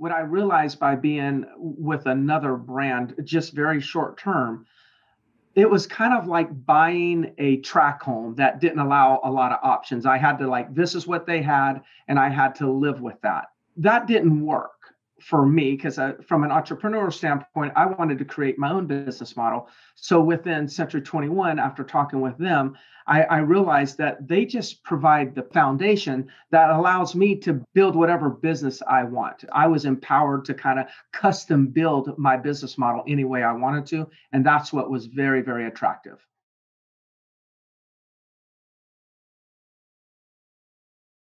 what I realized by being with another brand just very short term, it was kind of like buying a tract home that didn't allow a lot of options. I had to like, this is what they had, and I had to live with that. That didn't work for me because uh, from an entrepreneurial standpoint, I wanted to create my own business model. So within Century 21, after talking with them, I, I, realized that they just provide the foundation that allows me to build whatever business I want. I was empowered to kind of custom build my business model any way I wanted to. And that's what was very, very attractive.